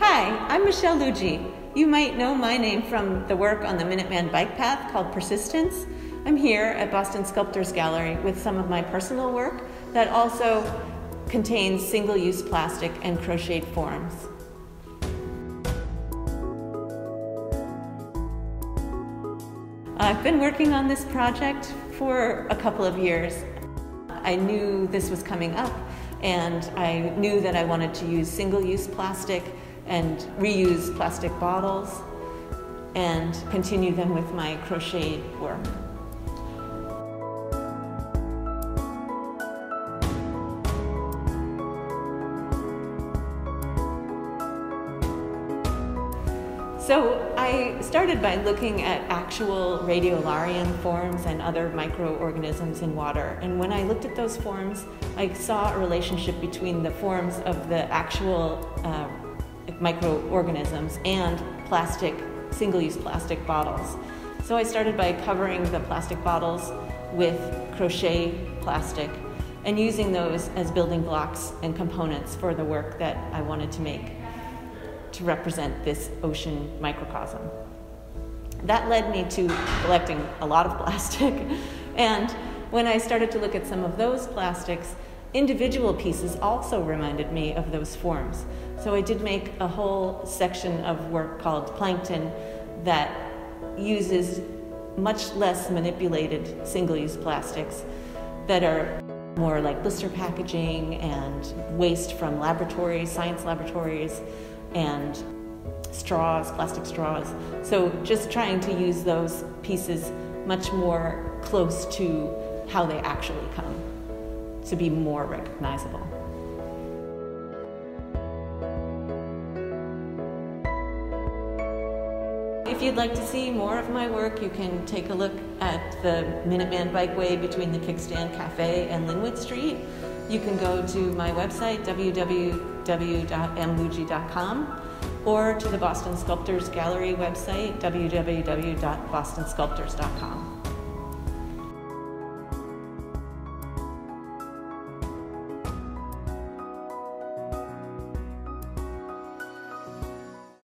I'm Michelle Lougee. You might know my name from the work on the Minuteman bike path called Persistence. I'm here at Boston Sculptors Gallery with some of my personal work that also contains single use plastic and crocheted forms. I've been working on this project for a couple of years. I knew this was coming up and I knew that I wanted to use single use plastic and reuse plastic bottles and continue them with my crochet work. So I started by looking at actual radiolarian forms and other microorganisms in water. And when I looked at those forms, I saw a relationship between the forms of the actual uh, microorganisms and plastic, single-use plastic bottles. So I started by covering the plastic bottles with crochet plastic and using those as building blocks and components for the work that I wanted to make to represent this ocean microcosm. That led me to collecting a lot of plastic. and when I started to look at some of those plastics, individual pieces also reminded me of those forms. So I did make a whole section of work called Plankton that uses much less manipulated single use plastics that are more like blister packaging and waste from laboratories, science laboratories, and straws, plastic straws. So just trying to use those pieces much more close to how they actually come to be more recognizable. If you'd like to see more of my work, you can take a look at the Minuteman Bikeway between the Kickstand Cafe and Linwood Street. You can go to my website, www.mlougee.com, or to the Boston Sculptors Gallery website, www.bostonsculptors.com.